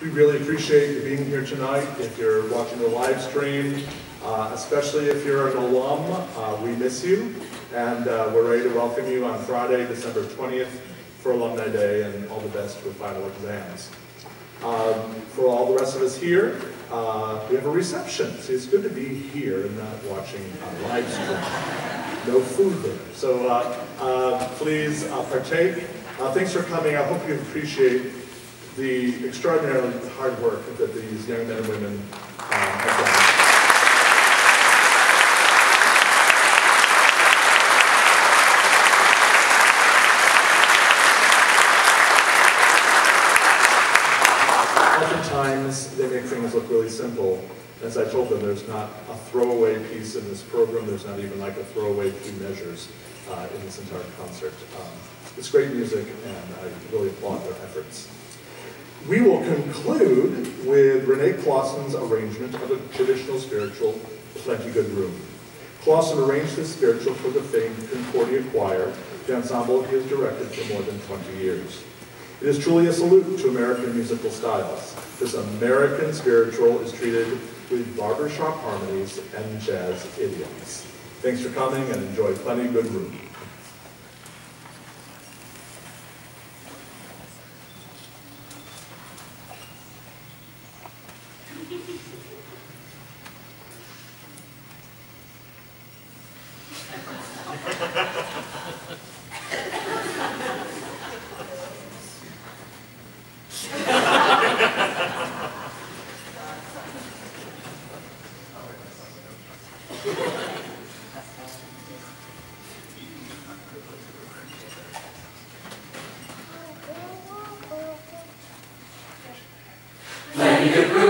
We really appreciate you being here tonight. If you're watching the live stream, uh, especially if you're an alum, uh, we miss you. And uh, we're ready to welcome you on Friday, December 20th for Alumni Day and all the best with final exams. Um, for all the rest of us here, uh, we have a reception. See, it's good to be here and not watching on live stream. No food there. So uh, uh, please partake. Thanks for coming. I hope you appreciate the extraordinarily hard work that these young men and women uh, have done. Oftentimes, they make things look really simple. As I told them, there's not a throwaway piece in this program. There's not even like a throwaway few measures uh, in this entire concert. Um, it's great music, and I really applaud their efforts. We will conclude with Rene Clausen's arrangement of a traditional spiritual, Plenty Good Room. Clausen arranged this spiritual for the famed Concordia Choir, the ensemble he has directed for more than 20 years. It is truly a salute to American musical styles. This American spiritual is treated with barbershop harmonies and jazz idioms. Thanks for coming and enjoy Plenty Good Room. Plenty good